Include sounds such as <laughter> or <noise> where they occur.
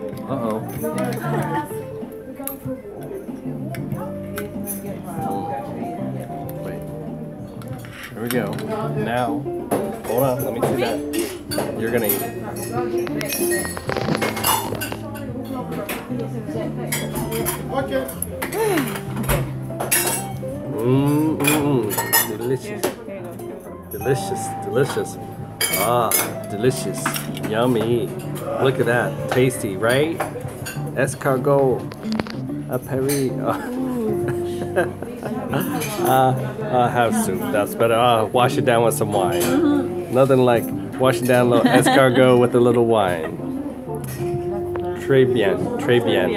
Uh-oh. Wait. Here we go. Now, hold on, let me see that. You're gonna eat. it. Mmm, mmm, delicious. Delicious, delicious. Ah, delicious. Yummy. Look at that. Tasty, right? Escargot. A Paris. <laughs> uh, uh, have soup. That's better. Uh, wash it down with some wine. Nothing like washing down a little <laughs> escargot with a little wine. Très bien. Très bien.